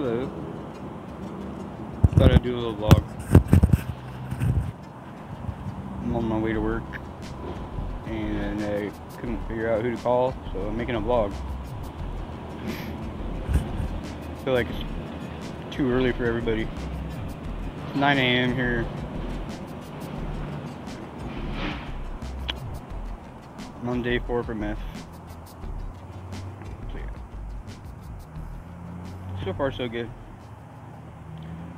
Hello. Thought I'd do a little vlog. I'm on my way to work and I couldn't figure out who to call, so I'm making a vlog. I feel like it's too early for everybody. It's 9 a.m. here. I'm on day four for meth. So far so good.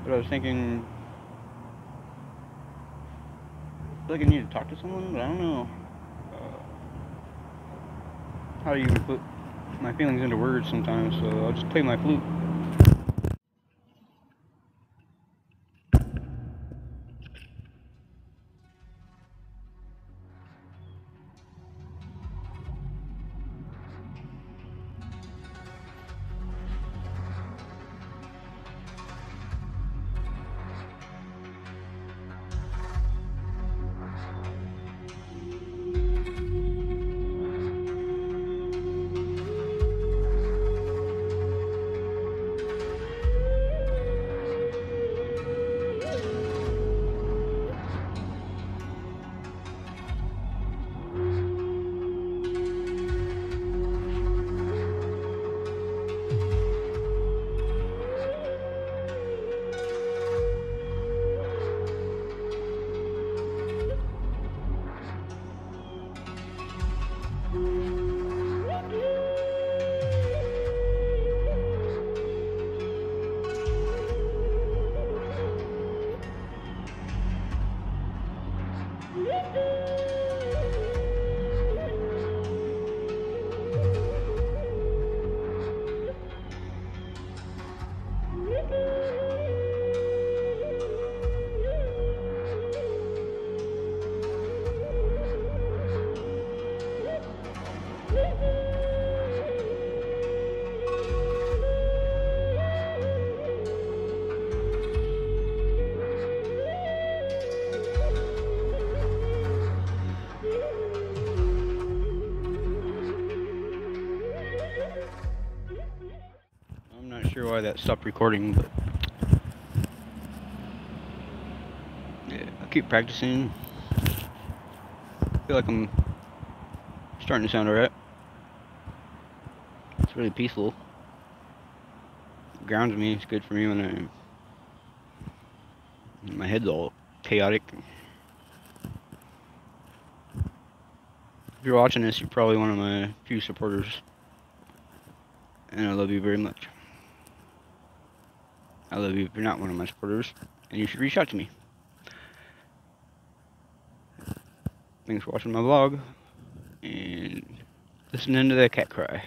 But I was thinking, I feel like I need to talk to someone, but I don't know how to even put my feelings into words sometimes. So I'll just play my flute. I'm sure why that stopped recording, but yeah, I'll keep practicing. I feel like I'm starting to sound alright. It's really peaceful. It grounds me. It's good for me when I my head's all chaotic. If you're watching this, you're probably one of my few supporters. And I love you very much. I love you if you're not one of my supporters. And you should reach out to me. Thanks for watching my vlog. And listening to that cat cry.